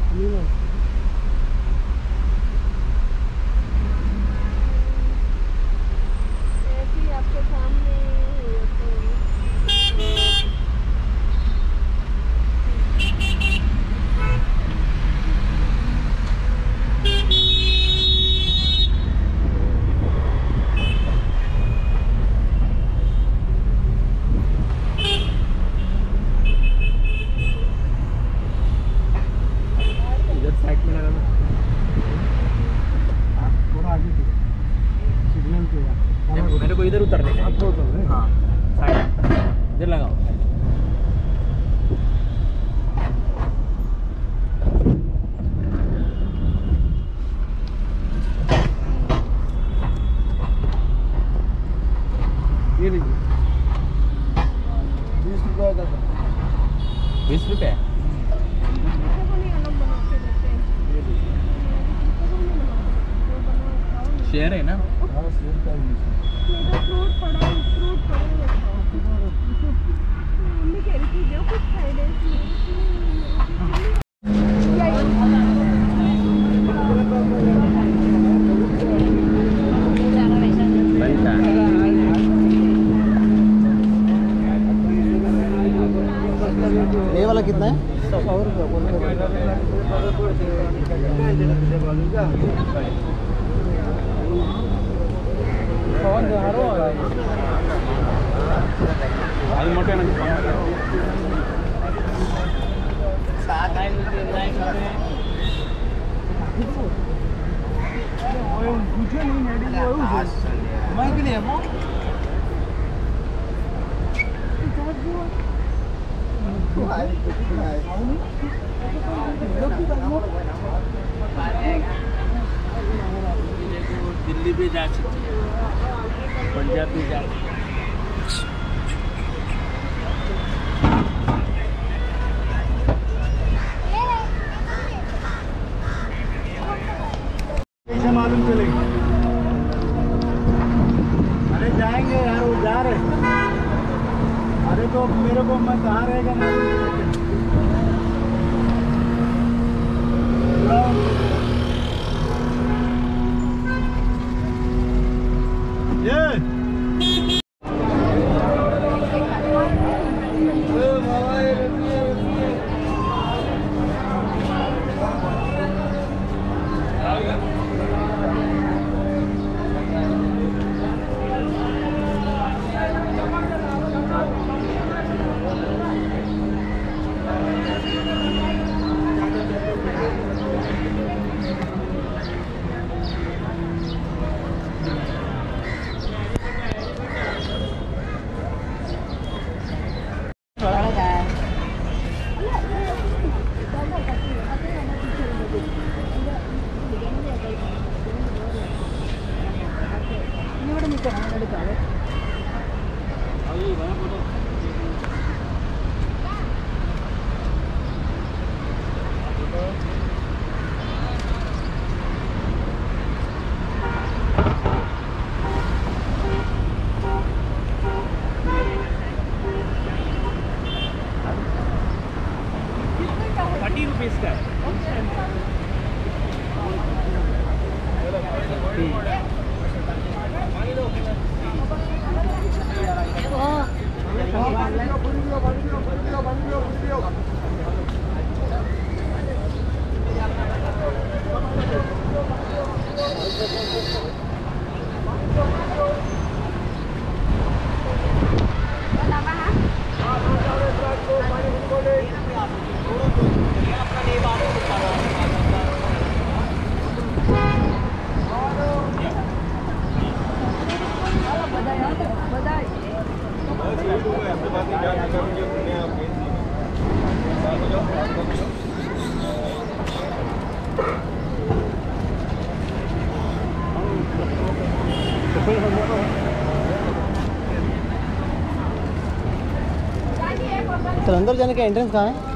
आ बड़ा आपके ये लीजिए बीस रुपये का था। बीस रुपये हैं शेयर है ना? हाँ का ही फ्रूट पड़ा फ्रूट पड़ा मम्मी कह रही थी दो कुछ அது மட்டும் எனக்கு Thank you. दिल्ली भी जा सकती है। पंजाब भी जा सकती है। मालूम अरे जाएँगे यार, वो जा रहे अरे तो मेरे को मैं रहेगा मालूम? ये be. तो अंदर जाने का एंट्रेंस कहाँ है?